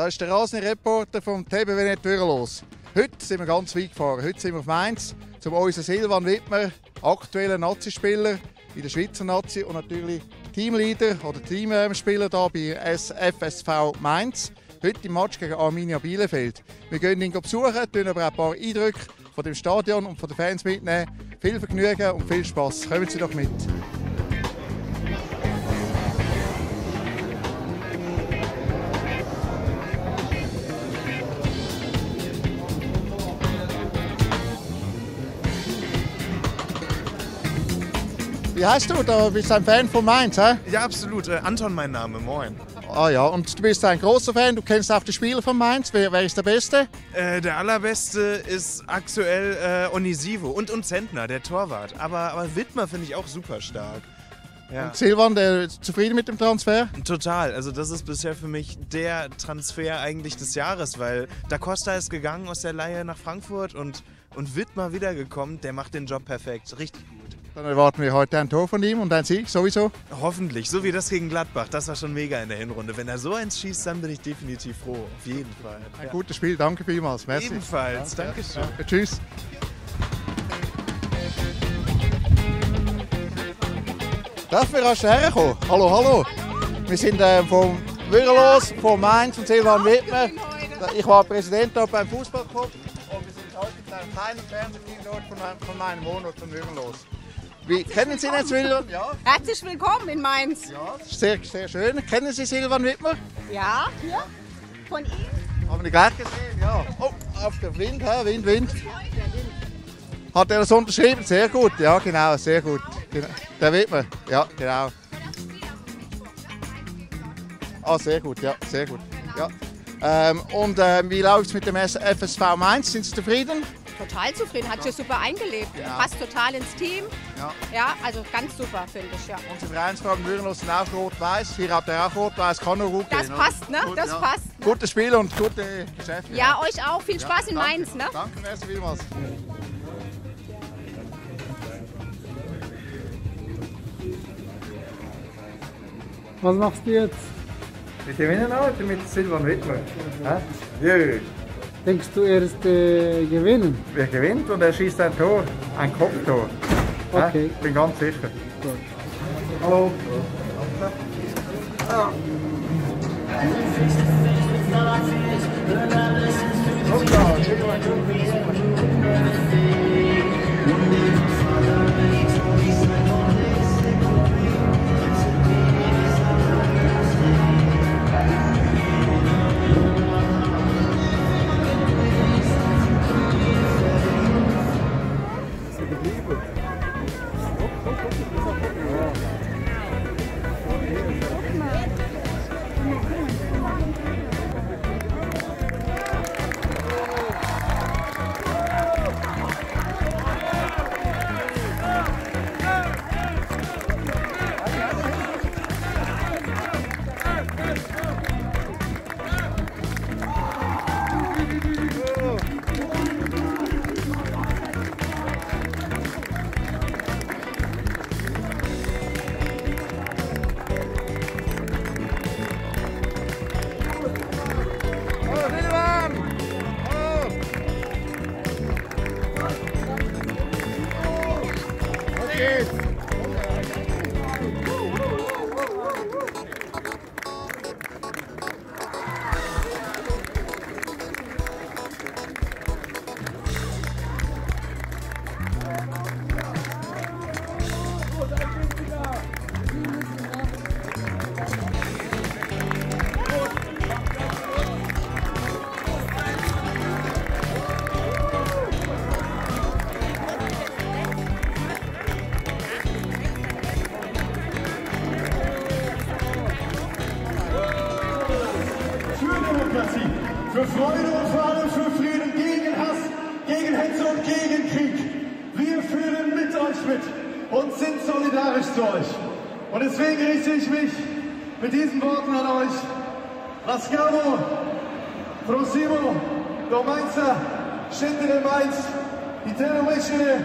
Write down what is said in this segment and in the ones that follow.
Das ist der Rasenreporter vom TBW Net los. Heute sind wir ganz weit gefahren. Heute sind wir auf Mainz, zum unseren Silvan Wittmer, aktueller Nazispieler in der Schweizer Nazi und natürlich Teamleader oder Teamspieler hier bei FSV Mainz. Heute im Match gegen Arminia Bielefeld. Wir gehen ihn besuchen, tun aber auch ein paar Eindrücke von dem Stadion und von den Fans mitnehmen. Viel Vergnügen und viel Spaß. Kommen Sie doch mit. Wie heißt du? Du bist ein Fan von Mainz, hä? Ja, absolut. Äh, Anton mein Name, moin. Ah ja, und du bist ein großer Fan, du kennst auch die Spieler von Mainz. Wer, wer ist der Beste? Äh, der allerbeste ist aktuell äh, Onisivo und, und Zentner, der Torwart. Aber, aber Wittmer finde ich auch super stark. Ja. Und Silvan, der zufrieden mit dem Transfer? Total. Also das ist bisher für mich der Transfer eigentlich des Jahres, weil Da Costa ist gegangen aus der Leihe nach Frankfurt und, und Wittmer wiedergekommen. Der macht den Job perfekt. Richtig gut. Dann erwarten wir heute ein Tor von ihm und ein Sieg sowieso. Hoffentlich, so wie das gegen Gladbach. Das war schon mega in der Hinrunde. Wenn er so eins schießt, dann bin ich definitiv froh. Auf jeden Fall. Ein ja. gutes Spiel, danke vielmals. Merci. Ebenfalls, ja, Dankeschön. Ja. Tschüss. Darf wir rasch herkommen? Hallo, hallo. Wir sind äh, vom Würgelos, von Mainz und Silvan Wittmer. Ich war Präsident hier beim Fußballclub und wir sind heute mit einem kleinen Fernsehteam dort von, von meinem Wohnort von Würgelos. Wie, kennen Sie den Silvan? Ja. Herzlich willkommen in Mainz. Ja, sehr, sehr schön. Kennen Sie Silvan Wittmer? Ja, hier. Von ihm? Haben wir gleich gesehen, ja. Oh, auf der Wind, ja, Wind, Wind. Hat er das unterschrieben? Sehr gut, ja, genau, sehr gut. Genau. Der Wittmer, ja, genau. Ah, sehr gut, ja, sehr gut. Ja. Ähm, und äh, wie läuft es mit dem FSV Mainz? Sind Sie zufrieden? Total zufrieden, hat sich super eingelebt, ja. passt total ins Team. Ja, ja also ganz super, finde ich. Ja. Unsere Vereinsfarben Würenlos sind auch rot-weiß. Hier habt ihr auch rot-weiß, kann nur gut Das gehen, passt, ne? Gut, das ja. passt. Ne? Gutes Spiel und gute Geschäfte. Ja, euch auch. Viel Spaß in danke. Mainz. Ne? Danke, merci vielmals. Was machst du jetzt? Wir gewinnen heute mit Silvan Wittmer. Ja? Ja. Denkst du, er ist äh, gewinnen? Wer gewinnt und er schießt ein Tor, ein Kopftor. Okay. Ich bin ganz sicher. Gut. Hallo. Ja. für Tere Majić i Tere Lešine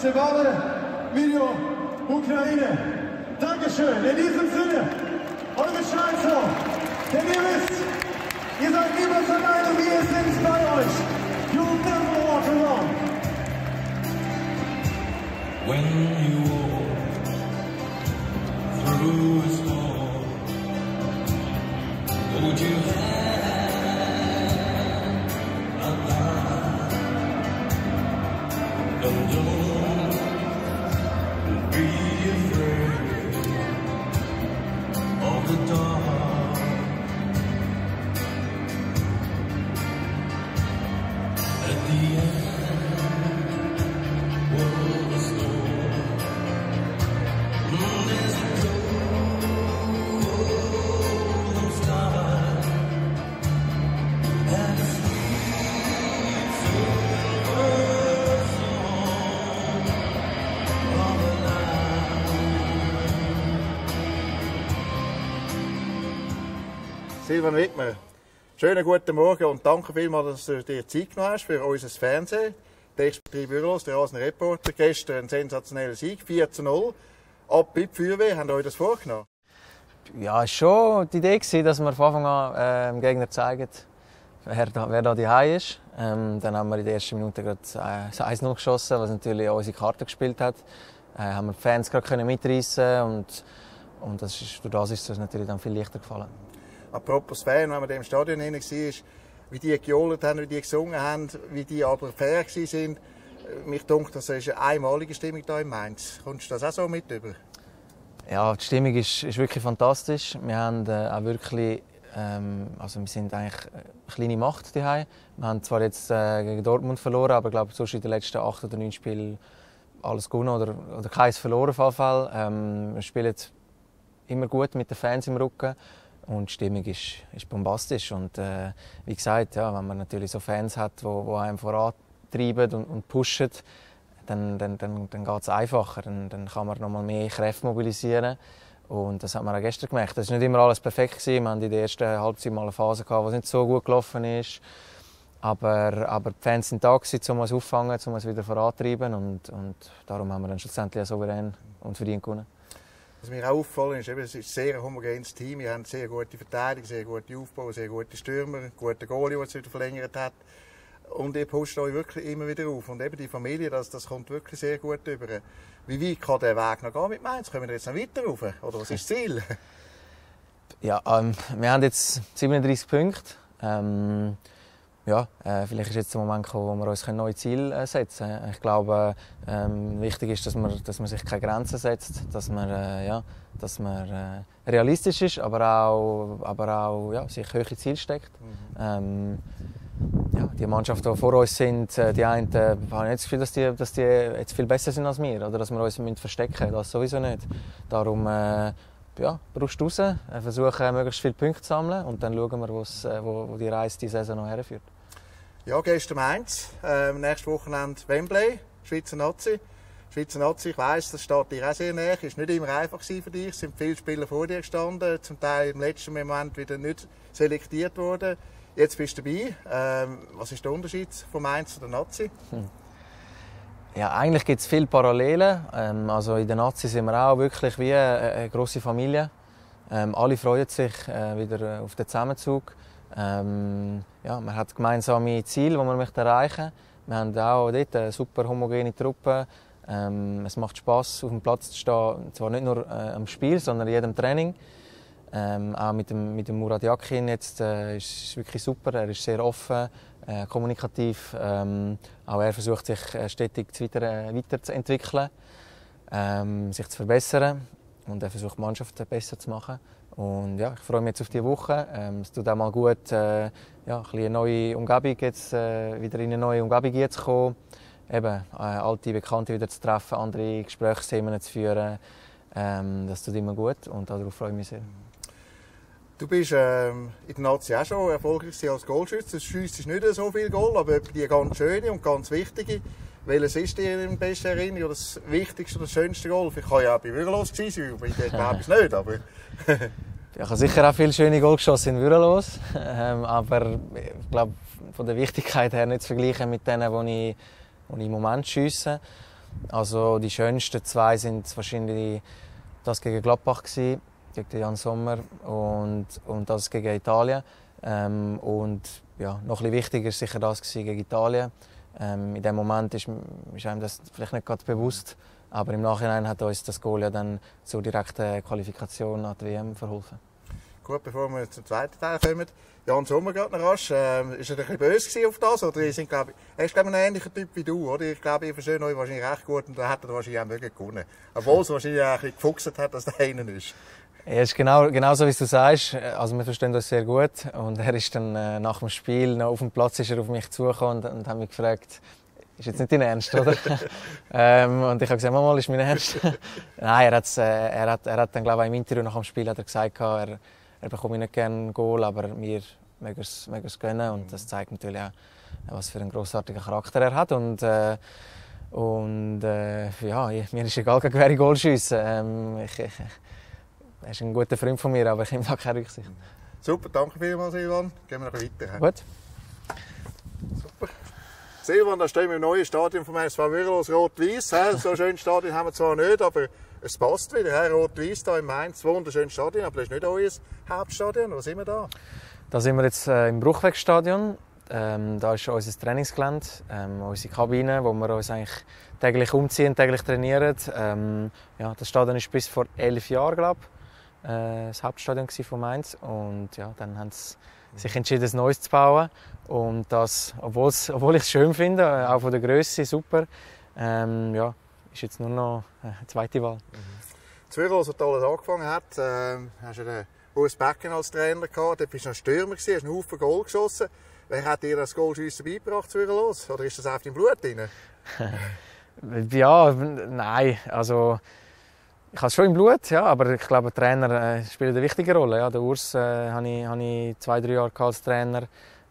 se bave video Ukrajine. Dankeschön, in diesem Sinne, eure Scheiße, denn ihr wisst, ihr seid niemals alleine, wie es links bei euch. You'll never walk alone. When you walk Silvan Wittmer, schönen guten Morgen und danke vielmals, dass du dir Zeit genommen hast für unser Fernsehen. Der Betrieb Büros, der Rasen Reporter, gestern ein sensationeller Sieg, 4 zu 0. Ab in die Feuerwehr, ihr euch das vorgenommen? Ja, es war schon die Idee, dass wir von Anfang an äh, dem Gegner zeigen, wer da, wer da Hause ist. Ähm, dann haben wir in der ersten Minute gerade äh, das 1-0 geschossen, was natürlich auch unsere Karte gespielt hat. Äh, haben wir die Fans gerade mitreißen und, und das ist, durch das ist es uns natürlich dann viel leichter gefallen. Apropos Fan, wenn man im Stadion hinein war, wie die gejohlt haben, wie die gesungen haben, wie die aber fair waren. Mich dunkt, das ist eine einmalige Stimmung hier in Mainz. Kommst du das auch so mit über? Ja, die Stimmung ist, ist wirklich fantastisch. Wir haben äh, auch wirklich, ähm, also wir sind eigentlich eine kleine Macht daheim. Wir haben zwar jetzt äh, gegen Dortmund verloren, aber ich glaube, sonst in den letzten acht oder neun Spielen alles gewonnen oder, oder keins verloren auf jeden Fall. Ähm, wir spielen immer gut mit den Fans im Rücken und die Stimmung ist, ist bombastisch. Und äh, wie gesagt, ja, wenn man natürlich so Fans hat, die wo, wo einem vorantreiben und, und pushen, dann, dann, dann, dann geht es einfacher. Dann, dann kann man noch mal mehr Kräfte mobilisieren. Und das hat man auch gestern gemerkt. Es war nicht immer alles perfekt. Gewesen. Wir hatten in der ersten Halbzeit mal eine Phase, gehabt, es nicht so gut gelaufen ist. Aber, aber die Fans sind da, gewesen, um uns auffangen, um uns wieder vorantreiben. Und, und darum haben wir dann schlussendlich souverän und verdient gewonnen. Was mir auch auffallen ist, eben, es ist ein sehr homogenes Team. Wir haben sehr gute Verteidiger, sehr gute Aufbau, sehr gute Stürmer, einen guten Goalie, der es wieder verlängert hat. Und ihr pusht euch wirklich immer wieder auf. Und eben die Familie, das, das kommt wirklich sehr gut über. Wie weit kann der Weg noch gehen mit Mainz? Können wir jetzt noch weiter rauf? Oder was ist das Ziel? Ja, ähm, wir haben jetzt 37 Punkte. Ähm, ja, äh, vielleicht ist jetzt der Moment gekommen, wo wir uns neue Ziele äh, setzen können. Ich glaube, ähm, wichtig ist, dass man, dass man sich keine Grenzen setzt, dass man, äh, ja, dass man äh, realistisch ist, aber auch, aber auch ja, sich hohe Ziele steckt. Ähm, ja, die Mannschaften, die vor uns sind, äh, die einen, äh, habe ich nicht das Gefühl, dass die, dass die jetzt viel besser sind als wir, oder dass wir uns müssen verstecken müssen. Das sowieso nicht. Darum äh, ja, brust raus, äh, versuchen möglichst viele Punkte zu sammeln und dann schauen wir, wo, wo die Reise die Saison noch herführt. Ja, gestern Mainz, ähm, nächstes Wochenende Wembley, Schweizer Nazi. Schweizer Nazi, ich weiss, das steht dir auch sehr. Es war nicht immer einfach für dich. Es sind viele Spieler vor dir gestanden, zum Teil im letzten Moment wieder nicht selektiert worden. Jetzt bist du dabei. Ähm, was ist der Unterschied von Mainz zu der Nazi? Ja, eigentlich gibt es viele Parallelen. Ähm, also in der Nazi sind wir auch wirklich wie eine, eine grosse Familie. Ähm, alle freuen sich äh, wieder auf den Zusammenzug. Ähm, ja, man hat gemeinsame Ziele, die man möchte erreichen möchte. Wir haben auch dort eine super homogene Truppe. Ähm, es macht Spaß, auf dem Platz zu stehen. Zwar nicht nur äh, am Spiel, sondern in jedem Training. Ähm, auch mit dem, mit dem Murat Yakin jetzt äh, ist wirklich super. Er ist sehr offen, äh, kommunikativ. Ähm, auch er versucht sich äh, stetig weiter, äh, weiterzuentwickeln, ähm, sich zu verbessern und er versucht die Mannschaft besser zu machen. Und ja, ich freue mich jetzt auf diese Woche. Ähm, es tut auch mal gut, äh, ja, ein eine neue Umgebung jetzt, äh, wieder in eine neue Umgebung zu kommen. Eben, äh, alte Bekannte wieder zu treffen, andere Gesprächsthemen zu führen. Ähm, das tut immer gut und darauf freue ich mich sehr. Du bist ähm, in der Nazi auch schon erfolgreich als Goalschütze. Du schiessest nicht so viel Goal, aber die ganz schöne und ganz wichtige. Welches ist dir in bester Erinnerung oder das wichtigste oder das schönste Goal? Ich kann ja auch bei gewesen sein, bei dir glaube ich es nicht, aber... ich habe sicher auch viele schöne Goal geschossen in Würgelos, ähm, aber ich glaube, von der Wichtigkeit her nicht zu vergleichen mit denen, die ich, die ich im Moment schiesse. Also die schönsten zwei sind wahrscheinlich das gegen Gladbach gewesen, gegen Jan Sommer und, und das gegen Italien. Ähm, und ja, noch ein bisschen wichtiger war sicher das gegen Italien. Ähm, in dem Moment ist, ist einem das vielleicht nicht gerade bewusst, aber im Nachhinein hat uns das Goal ja dann zur direkten Qualifikation an die WM verholfen. Gut, bevor wir zum zweiten Teil kommen. Jan Sommer geht noch rasch. Ähm, ist er ein bisschen böse auf das? Oder sind, glaub er ist glaube ich, ein ähnlicher Typ wie du, oder? Ich glaube, ihr versteht euch wahrscheinlich recht gut und da hat er wahrscheinlich auch wirklich gewonnen. Obwohl es wahrscheinlich auch ein bisschen gefuchst hat, dass der einen ist. Ja, ist genau, genau so, wie du sagst. Also wir verstehen uns sehr gut. Und er ist dann äh, nach dem Spiel noch auf dem Platz ist er auf mich zugekommen und, und hat mich gefragt, ist jetzt nicht dein Ernst, oder? ähm, und ich habe gesagt, mal, ist mein Ernst. Nein, er, hat's, äh, er, hat, er hat dann, glaube ich, im Interview nach dem Spiel hat er gesagt, er, er bekomme nicht gerne ein Goal, aber wir mögen es, mögen es gönnen. Und das zeigt natürlich auch, was für einen grossartigen Charakter er hat. Und, äh, und äh, ja, mir ist egal, gegen wer ich Goal schiessen. Ähm, ich, ich, er ist ein guter Freund von mir, aber ich nehme da keine Rücksicht. Super, danke vielmals, Silvan. Gehen wir noch weiter. Gut. Super. Silvan, da stehen wir im neuen Stadion vom SV Würlos, rot-weiß. So ein schönes Stadion haben wir zwar nicht, aber es passt wieder. Rot-weiß hier in Mainz, wunderschönes Stadion, aber das ist nicht euer Hauptstadion. Wo sind wir da? Da sind wir jetzt äh, im Bruchwegstadion. Ähm, da ist unser Trainingsgelände, ähm, unsere Kabine, wo wir uns eigentlich täglich umziehen, täglich trainieren. Ähm, ja, das Stadion ist bis vor elf Jahren, glaube ich, äh, das Hauptstadion von Mainz. Und ja, dann haben sie sich entschieden, ein neues zu bauen. Und das, obwohl ich es schön finde, äh, auch von der Größe super, ähm, ja, ist jetzt nur noch eine zweite Wahl. Mhm. Zürich, als alles angefangen hat, ähm, hast du den Urs Becken als Trainer gehabt. Dort bist du ein Stürmer, gewesen, hast einen Haufen Goal geschossen. Wer hat dir das Goalschiessen beigebracht, Zürich los? Oder ist das auf deinem Blut drin? ja, nein, also ich habe es schon im Blut, ja, aber ich glaube, Trainer äh, spielt eine wichtige Rolle. Ja. Der Urs äh, habe ich, hab ich zwei, drei Jahre als Trainer.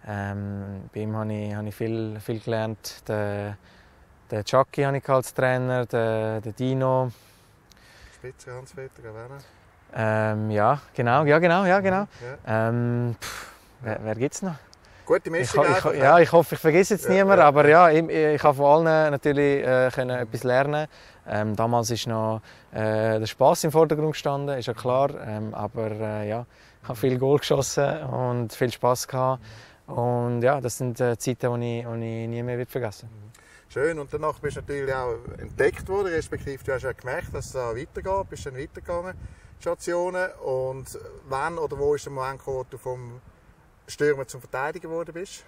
Ähm, bei ihm habe ich, hab ich viel, viel gelernt. Der, der Chucky habe ich als Trainer, der, der Dino. Spitze Hans-Peter Gavenna. Ähm, ja, genau, ja, genau, ja, genau. Ja. Ähm, pff, wer wer gibt es noch? Gute Mischung. Ich, ich, ja, ich hoffe, ich vergesse jetzt ja, niemanden, ja. aber ja, ich, ich habe von allen natürlich äh, können etwas lernen. Ähm, damals ist noch äh, der Spaß im Vordergrund gestanden, ist ja klar. Ähm, aber äh, ja, ich habe viel Goal geschossen und viel Spaß gehabt. Und ja, das sind äh, Zeiten, die ich, die ich nie mehr vergessen Schön. Und danach bist du natürlich auch entdeckt worden, respektive du hast ja gemerkt, dass es da weitergeht, bist dann weitergegangen, Stationen. Und wann oder wo ist der Moment gekommen, wo du vom Stürmer zum Verteidiger geworden bist?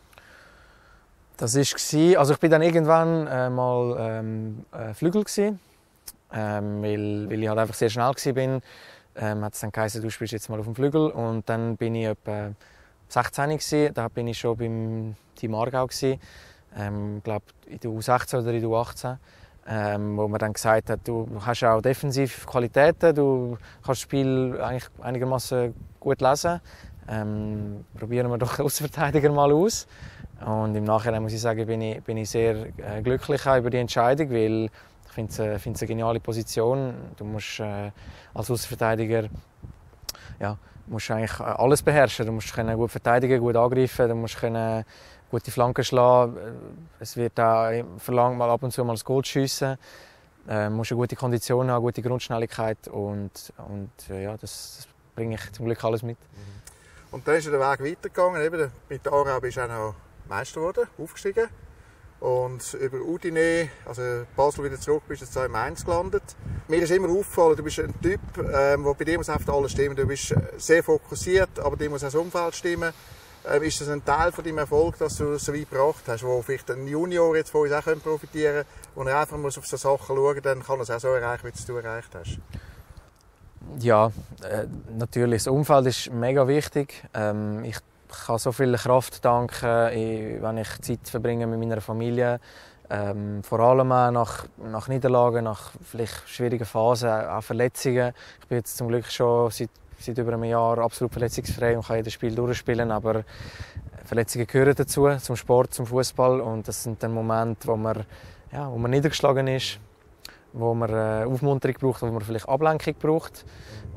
Das war, also ich bin dann irgendwann äh, mal ähm, äh, Flügel gewesen, ähm, weil, weil ich halt einfach sehr schnell war. Ähm, hat es dann geheißen, du spielst jetzt mal auf dem Flügel. Und dann bin ich etwa 16 gewesen, da bin ich schon beim Team Aargau gewesen, ähm, glaube in der U16 oder in der U18, ähm, wo man dann gesagt hat, du hast auch defensiv Qualitäten, du kannst das Spiel eigentlich einigermaßen gut lesen. Ähm, probieren wir doch Außenverteidiger mal aus. Und im Nachhinein muss ich sagen, bin ich, bin ich sehr äh, glücklich über die Entscheidung, weil ich finde es äh, eine geniale Position. Du musst äh, als Außenverteidiger ja, musst eigentlich äh, alles beherrschen. Du musst können gut verteidigen, gut angreifen, du musst können gute Flanken schlagen. Äh, es wird auch verlangt, mal ab und zu mal das Goal schiessen. Äh, musst eine gute Kondition haben, gute Grundschnelligkeit und, und ja, das, das bringe ich zum Glück alles mit. Und dann ist der Weg weitergegangen. Eben, mit der Aarau bist du auch noch Meister geworden, aufgestiegen. Und über Udine, also Basel wieder zurück, bist du jetzt in Mainz gelandet. Mir ist immer aufgefallen, du bist ein Typ, ähm, wo bei dir muss einfach alles stimmen. Du bist sehr fokussiert, aber dir muss auch das Umfeld stimmen. Ähm, ist das ein Teil von deinem Erfolg, dass du es so weit gebracht hast, wo vielleicht ein Junior jetzt von uns auch profitieren könnte, wo er einfach muss auf so Sachen schauen muss, dann kann er es auch so erreichen, wie du erreicht hast? Ja, äh, natürlich. Das Umfeld ist mega wichtig. Ähm, ich kann so viel Kraft danken, wenn ich Zeit verbringe mit meiner Familie. Ähm, vor allem auch nach, nach Niederlagen, nach vielleicht schwierigen Phasen, auch Verletzungen. Ich bin jetzt zum Glück schon seit, seit über einem Jahr absolut verletzungsfrei und kann jedes Spiel durchspielen. Aber Verletzungen gehören dazu, zum Sport, zum Fußball. Und das sind dann Momente, wo man, ja, wo man niedergeschlagen ist wo man äh, Aufmunterung braucht, wo man vielleicht Ablenkung braucht.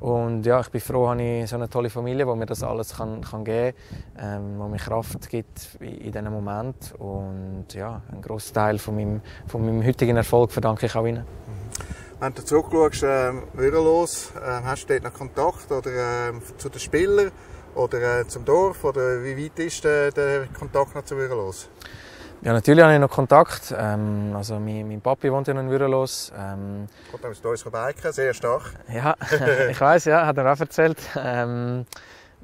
Und ja, ich bin froh, dass ich so eine tolle Familie, die mir das alles kann, kann geben kann, ähm, die mir Kraft gibt in, diesem Moment. Und ja, einen grossen Teil von meinem, von meinem heutigen Erfolg verdanke ich auch ihnen. Wenn du zurückschaust, äh, Würelos, äh, hast du dort noch Kontakt oder, äh, zu den Spielern? oder äh, zum Dorf? Oder wie weit ist der, der Kontakt noch zu Würelos? Ja, natürlich habe ich noch Kontakt. Ähm, also mein, mein Papi wohnt ja noch in Würelos. Ähm, Kommt aus uns biken, sehr stark. ja, ich weiß, ja, hat er auch erzählt. Ähm,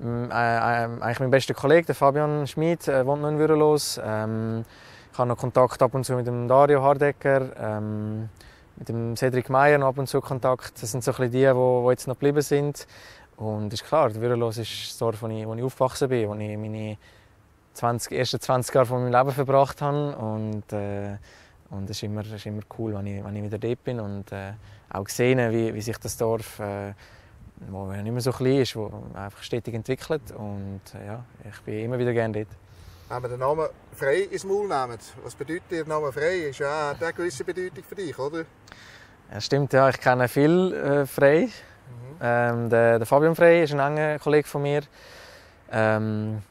äh, äh, eigentlich mein bester Kollege, der Fabian Schmid, äh, wohnt noch in Würelos. Ähm, ich habe noch Kontakt ab und zu mit dem Dario Hardecker, ähm, mit dem Cedric Meyer noch ab und zu Kontakt. Das sind so ein bisschen die, die, die jetzt noch geblieben sind. Und ist klar, Würelos ist das Dorf, wo ich, wo ich aufgewachsen bin, wo ich meine 20, ersten 20 Jahre von meinem Leben verbracht habe. Und, äh, und es ist immer, es ist immer cool, wenn ich, wenn ich wieder dort bin und äh, auch gesehen, wie, wie sich das Dorf, äh, wo ja nicht mehr so klein ist, wo einfach stetig entwickelt. Und äh, ja, ich bin immer wieder gerne dort. Wenn wir den Namen Frey ins Maul nehmen, was bedeutet der Name Frey? Ist ja hat eine gewisse Bedeutung für dich, oder? Ja, stimmt, ja, ich kenne viel äh, Frey. Ähm, der, der Fabian Frey ist ein enger Kollege von mir. Ähm,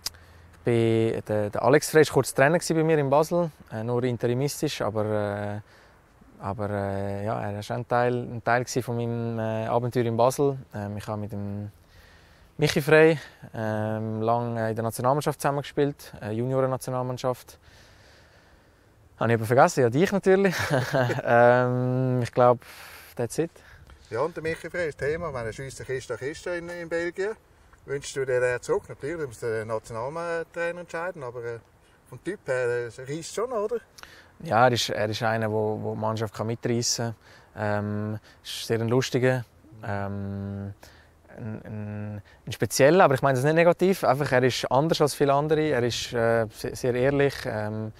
bin, der, der Alex Frey war kurz Trainer bei mir in Basel, äh, nur interimistisch, aber, äh, aber äh, ja, er war ein Teil, ein Teil von meinem Abenteuer in Basel. Ähm, ich habe mit dem Michi Frey ähm, lange in der Nationalmannschaft zusammengespielt, äh, Junioren-Nationalmannschaft. Habe ich aber vergessen, ja, dich natürlich. ähm, ich glaube, that's it. Ja, und der Michi Frey, das Thema, wenn er schiesst, Kiste an Kiste in, in Belgien, wünschst du dir den zurück? Natürlich muss der Nationaltrainer entscheiden, aber äh, vom Typ her äh, reisst schon, oder? Ja, er ist, er ist einer, der die Mannschaft kann mitreißen kann. Ähm, ist sehr ein lustiger. Ähm, ein, ein, ein spezieller, aber ich meine das nicht negativ. Einfach, er ist anders als viele andere. Er ist äh, sehr, sehr ehrlich, ähm,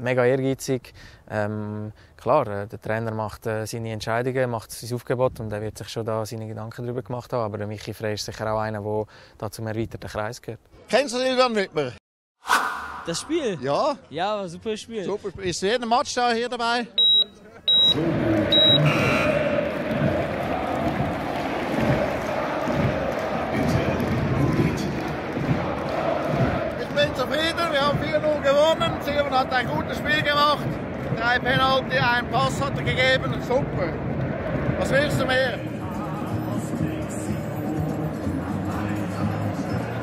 mega ehrgeizig. Ähm, klar, äh, der Trainer macht äh, seine Entscheidungen, macht sein Aufgebot und er wird sich schon da seine Gedanken darüber gemacht haben. Aber der Michi Frey ist sicher auch einer, der da zum erweiterten Kreis gehört. Kennst du Silvan Wittmer? Das Spiel? Ja. Ja, super Spiel. Super. Ist jeden Match da hier dabei? Ich bin zufrieden, wir haben 4-0 Silvan hat ein gutes Spiel gemacht. Drei Penalty, ein Pass hat er gegeben. Super. Was willst du mehr?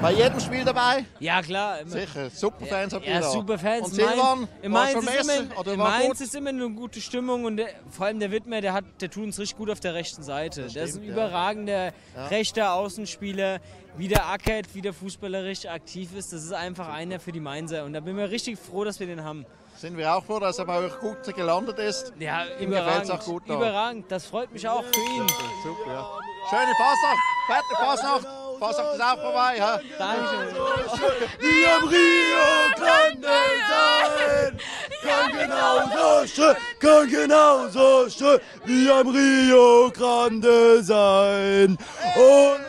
Bei jedem Spiel dabei? Ja, klar. Immer. Sicher, super Fans habt ihr Ja, da. super Fans. Und Silvan, in Mainz, ist immer, oder in Mainz ist immer eine gute Stimmung und der, vor allem der Wittmer, der, hat, der tut uns richtig gut auf der rechten Seite. der ist ein stimmt, ja. überragender Ja. rechter Außenspieler, wie der ackert, wie der fußballerisch aktiv ist. Das ist einfach einer für die Mainzer und da bin ich richtig froh, dass wir den haben. Sind wir auch froh, dass er bei euch gut gelandet ist? Ja, Ihm überragend. auch gut da. überragend. Das freut mich auch für ihn. Super, ja. Schöne Fasnacht, fette Fasnacht. Fasnacht ist auch vorbei. Ja. Dankeschön. Wie am Rio Grande sein, kann genauso schön, kann genauso schön wie am Rio Grande sein. Und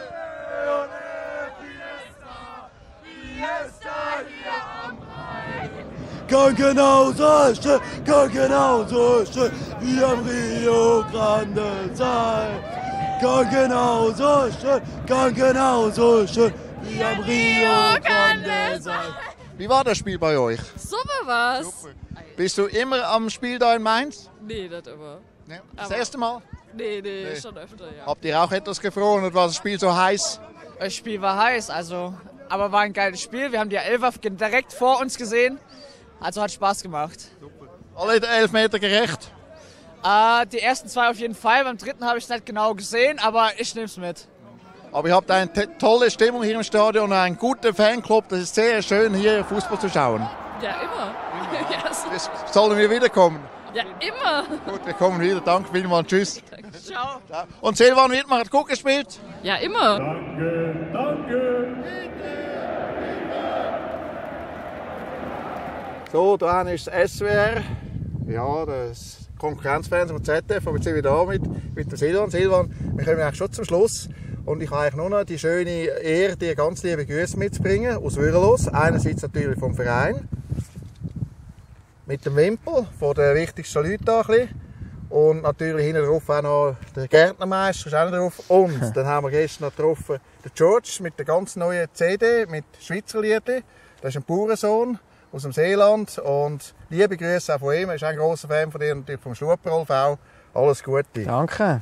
kann genauso schön, kann genauso schön wie am Rio Grande sein. Kann genauso schön, kann genauso schön wie am Rio Grande sein. Wie war das Spiel bei euch? Super war's. Bist du immer am Spiel da in Mainz? Nee, nicht immer. Nee. Das Aber- erste Mal? Nee, nee, Nee. schon öfter, ja. Habt ihr auch etwas gefroren und war das Spiel so heiß? Das Spiel war heiß, also, aber war ein geiles Spiel. Wir haben die Elfer direkt vor uns gesehen. Also hat Spaß gemacht. Alle elf Meter gerecht? Äh, die ersten zwei auf jeden Fall. Beim dritten habe ich es nicht genau gesehen, aber ich nehme es mit. Aber ihr habt eine tolle Stimmung hier im Stadion und einen guten Fanclub. Das ist sehr schön, hier Fußball zu schauen. Ja, immer. ja, so- Das sollen wir wiederkommen. ja, immer. Gut, wir kommen wieder. Danke vielmals. Tschüss. Ciao. Und Silvan Wittmann hat gut gespielt. Ja, immer. Danke, danke. So, da ist das SWR. Ja, das Konkurrenzfernsehen von ZDF. Aber jetzt sind wir da mit, mit dem Silvan. Silvan, wir kommen eigentlich schon zum Schluss. Und ich habe eigentlich nur noch die schöne Ehre, dir ganz liebe Grüße mitzubringen aus Würelos. Einerseits natürlich vom Verein. Mit dem Wimpel, von den wichtigsten Leuten da ein bisschen. Und natürlich hinten drauf auch noch der Gärtnermeister, ist auch noch drauf. Und dann haben wir gestern noch getroffen den George mit der ganz neuen CD, mit Schweizer Liedern. Das ist ein Bauernsohn aus dem Seeland. Und liebe Grüße auch von ihm. Er ist auch ein grosser Fan von dir und vom Schluperolf auch. Alles Gute. Danke.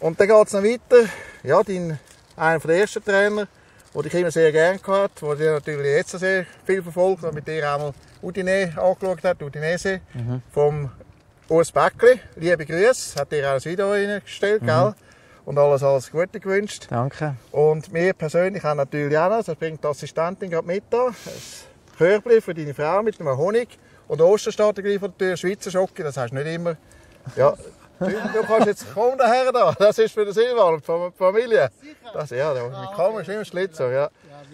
Und dann geht es noch weiter. Ja, dein, einer der ersten Trainer, die ich immer sehr gerne hatte, wo die natürlich jetzt sehr viel verfolgt und mit dir einmal Udine angeschaut hat, Udinese, Mhm. vom Urs Bäckli. Liebe Grüße, hat dir auch ein Video reingestellt, Mhm. gell? Und alles, alles Gute gewünscht. Danke. Und mir persönlich auch natürlich auch noch, das bringt die Assistentin gerade mit da, Körbchen für deine Frau mit einem Honig. Und da gleich vor der Tür, Schweizer Schocke, das hast du nicht immer. Ja, du, du kannst jetzt, komm daher da, das ist für den Silvan und die Familie. Das, ja, da, mit Kamera ist immer Schlitzer, ja.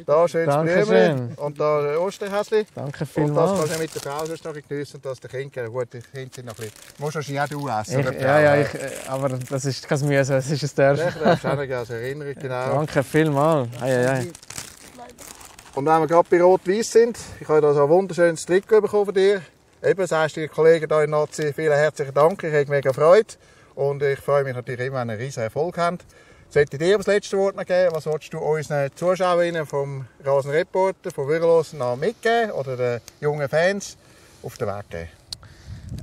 Da schönes. Blümchen und da Osterhäschen. Danke Und das vielmals. kannst du mit der Frau sonst noch geniessen und das der Kind, gell, gut, die Kinder sind noch ein bisschen, du musst wahrscheinlich auch du essen. Ich, ja, ja, äh? ich, äh, aber das ist kein Mühe, es ist ein Ja, Dörf. ich darf auch noch als Erinnerung, genau. Danke vielmals. Ei, ei, ei. Und wenn wir gerade bei Rot-Weiß sind, ich habe da so ein wunderschönes Trikot bekommen von dir. Eben, sagst du Kollegen hier in Nazi, vielen herzlichen Dank, ich habe mega Freude. Und ich freue mich natürlich immer, wenn ihr einen riesen Erfolg habt. Sollte dir das letzte Wort noch geben, was willst du unseren Zuschauerinnen vom Rasen Reporter, von Würrelos noch mitgeben oder den jungen Fans auf den Weg geben?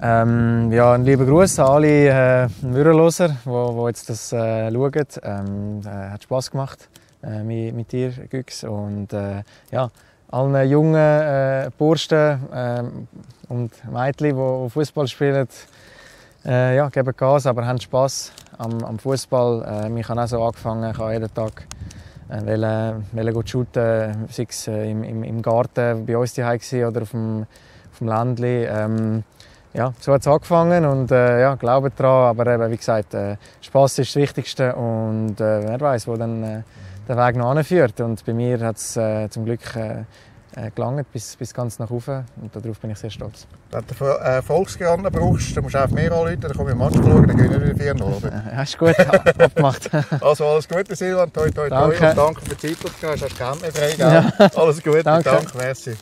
Ähm, ja, ein lieber Gruß an alle äh, Würreloser, die jetzt das äh, schauen. Ähm, äh, hat Spass gemacht äh, mit, dir, Güx. Und äh, ja, allen jungen äh, Burschen äh, und Mädchen, die Fußball spielen, äh, ja, geben Gas, aber haben Spass am, am Fußball. Äh, ich habe auch so angefangen, ich jeden Tag äh, wollen, wollen gut shooten, sei es äh, im, im, im Garten bei uns daheim oder auf dem, auf dem Ländli. Ähm, ja, so hat es angefangen und äh, ja, glaube daran. Aber eben, wie gesagt, äh, Spass ist das Wichtigste und äh, wer weiß, wo dann äh, der Weg noch führt. Und bei mir hat es äh, zum Glück äh, äh, gelangt bis, bis ganz nach oben und darauf bin ich sehr stolz. Wenn du einen Erfolgsgarant brauchst, dann musst du auf mich anrufen, dann komme ich im Match schauen, dann gewinnen wir wieder 4-0. oder? Ja, ist gut, abgemacht. Also alles Gute, Silvan, toi toi toi Danke. und danke für die Zeit, die du hast. Hast du Geld frei, gell? Ja. Alles Gute, Danke. danke merci.